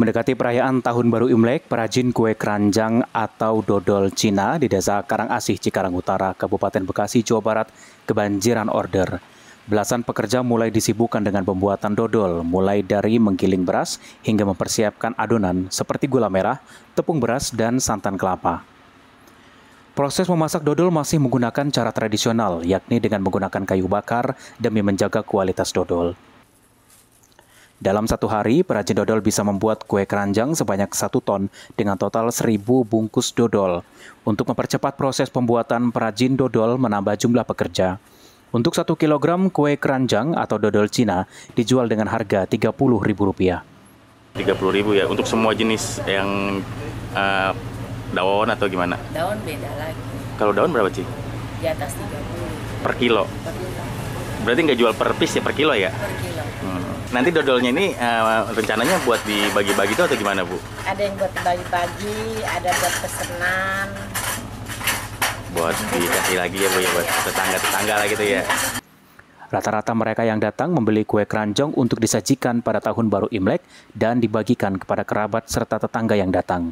Mendekati perayaan Tahun Baru Imlek, perajin kue keranjang atau dodol Cina di Desa Karangasih, Cikarang Utara, Kabupaten Bekasi, Jawa Barat, kebanjiran order. Belasan pekerja mulai disibukkan dengan pembuatan dodol, mulai dari menggiling beras hingga mempersiapkan adonan seperti gula merah, tepung beras, dan santan kelapa. Proses memasak dodol masih menggunakan cara tradisional, yakni dengan menggunakan kayu bakar demi menjaga kualitas dodol. Dalam satu hari, perajin dodol bisa membuat kue keranjang sebanyak satu ton dengan total seribu bungkus dodol. Untuk mempercepat proses pembuatan, perajin dodol menambah jumlah pekerja. Untuk satu kilogram kue keranjang atau dodol Cina dijual dengan harga Rp30.000. Rp30.000 ya, untuk semua jenis yang uh, daun atau gimana? Daun beda lagi. Kalau daun berapa sih? Di atas 30 Per kilo? per kilo. Berarti nggak jual per piece ya, per kilo ya? Per kilo. Hmm. Nanti dodolnya ini uh, rencananya buat dibagi-bagi itu atau gimana Bu? Ada yang buat bagi-bagi, ada buat pesenan. Buat dikasih lagi ya Bu ya, buat tetangga-tetangga lah gitu ya? Rata-rata mereka yang datang membeli kue keranjang untuk disajikan pada tahun baru Imlek dan dibagikan kepada kerabat serta tetangga yang datang.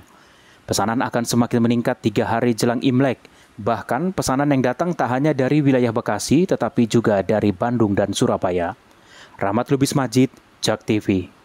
Pesanan akan semakin meningkat tiga hari jelang Imlek. Bahkan pesanan yang datang tak hanya dari wilayah Bekasi, tetapi juga dari Bandung dan Surabaya. Rahmat Lubis Majid, Jak TV.